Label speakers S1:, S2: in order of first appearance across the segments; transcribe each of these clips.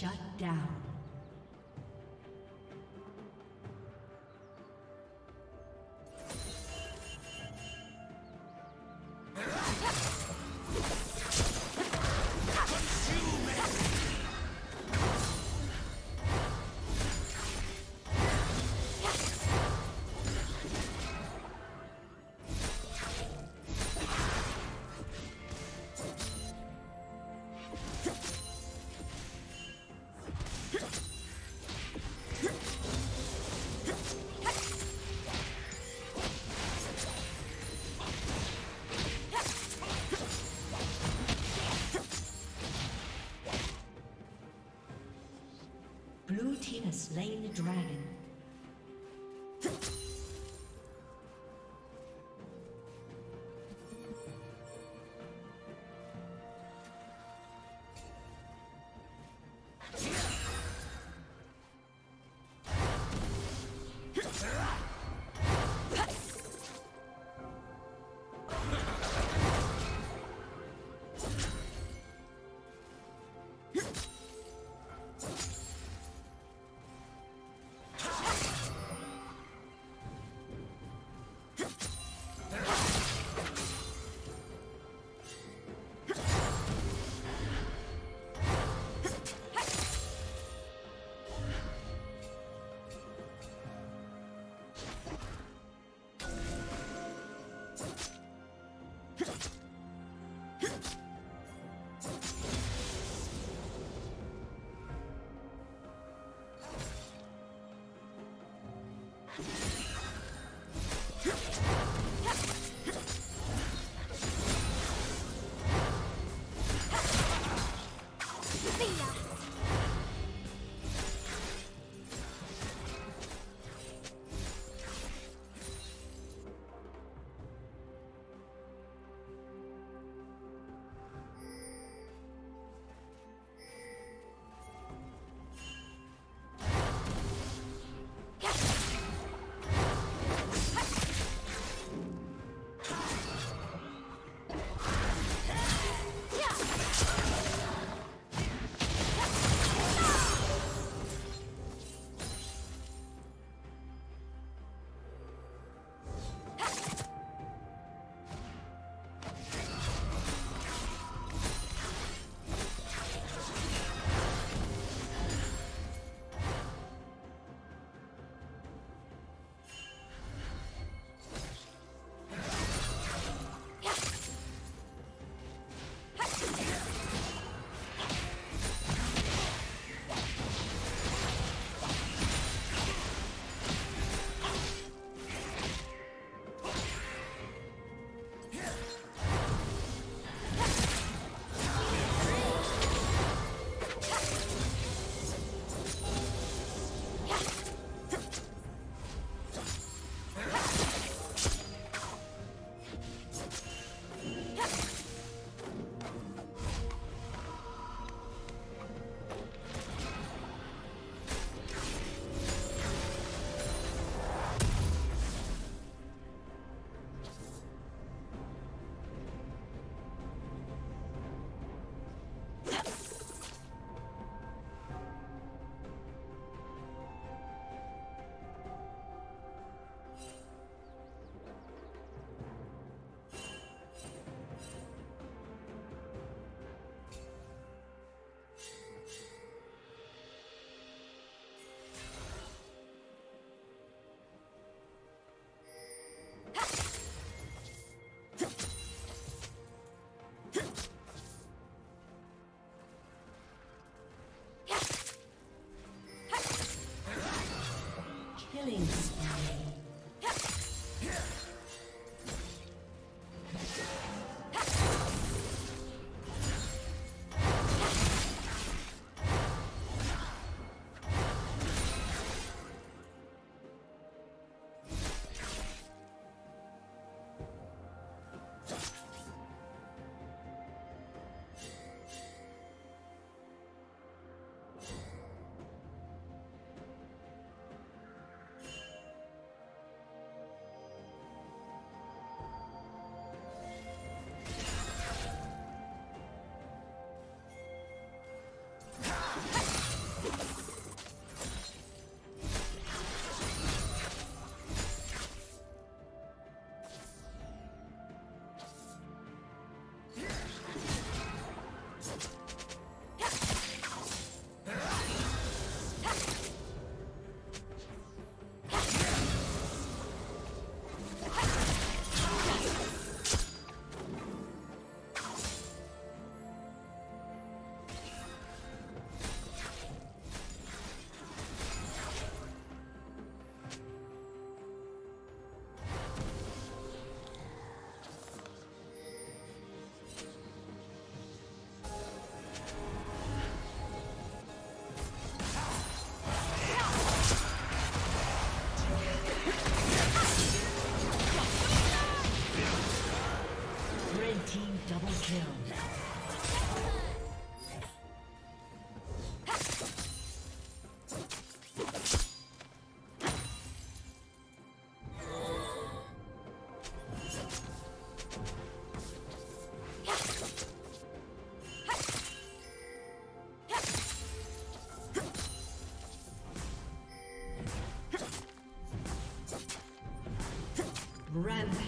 S1: Shut down. Slain the dragon. Killing spree.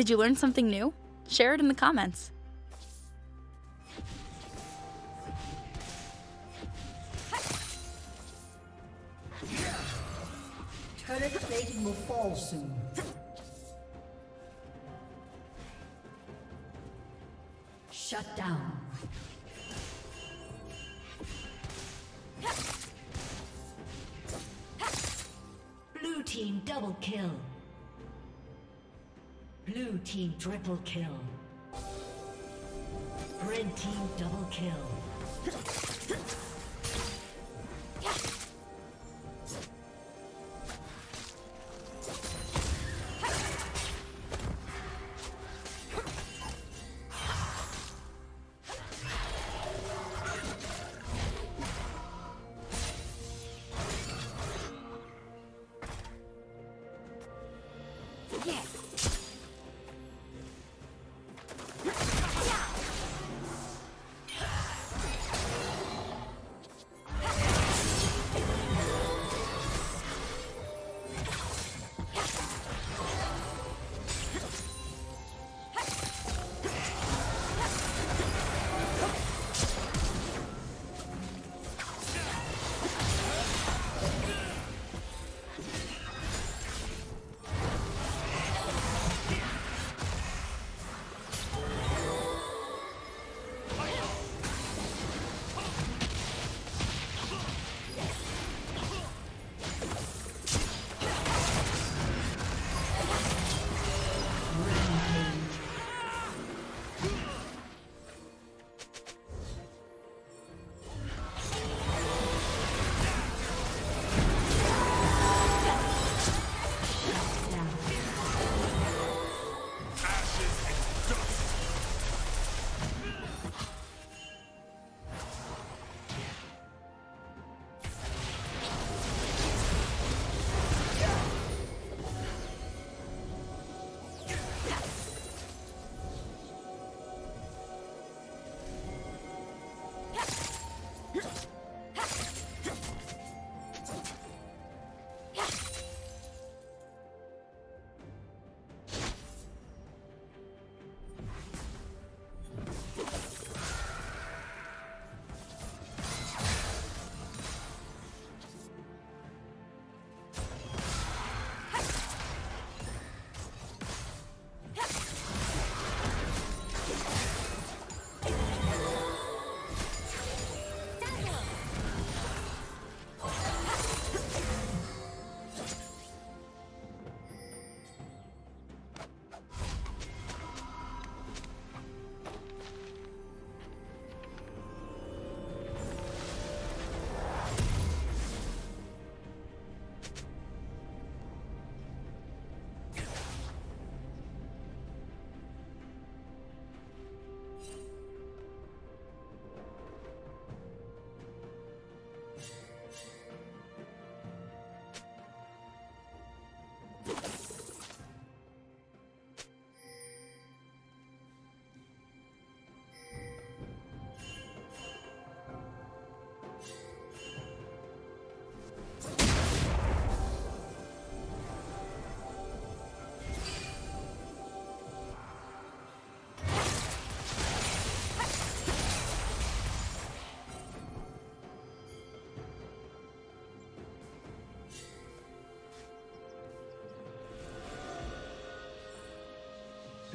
S2: Did you learn something new? Share it in the comments.
S1: Turret plating will fall soon. Shut down. Blue team double kill. Blue team triple kill. Red team double kill.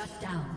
S1: Shut down.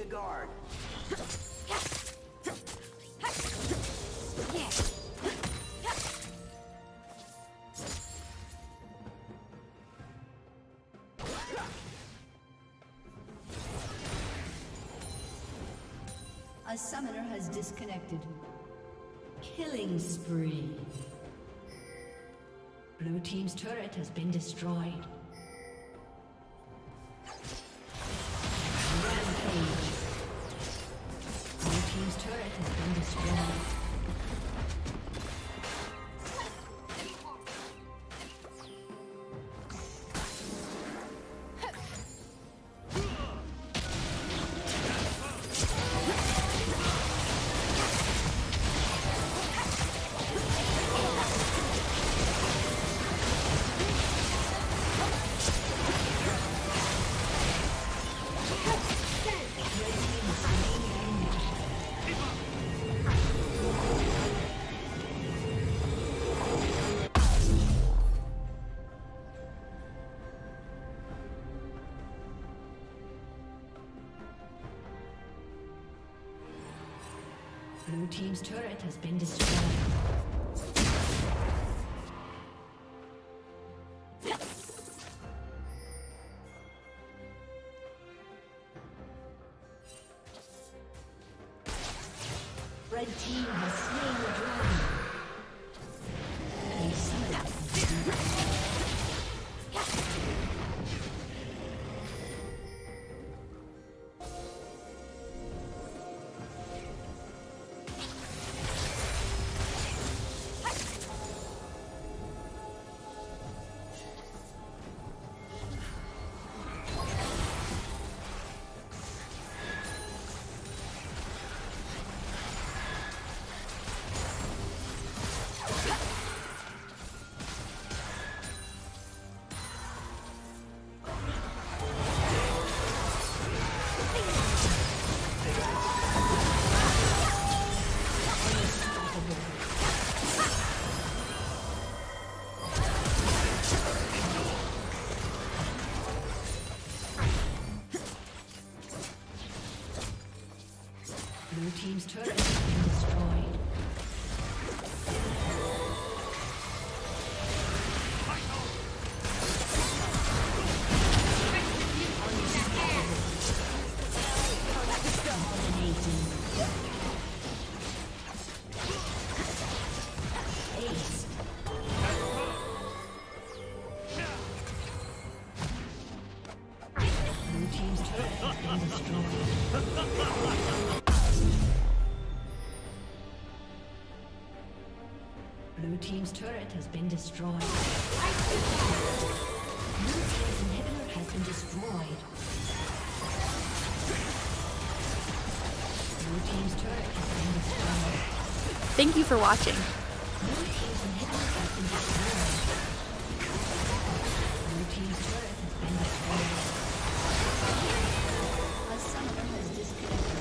S3: Giga Guard.
S1: A summoner has disconnected. Killing spree. Blue Team's turret has been destroyed. Team's turret has been destroyed. Red team has slain the dragon. Blue Team's turret has been destroyed. Blue Team's inhibitor has been destroyed. Blue Team's turret has been destroyed. Thank you for watching. Blue Team's inhibitor has been destroyed. Blue Team's turret has been destroyed.
S2: A
S1: summoner has disconnected.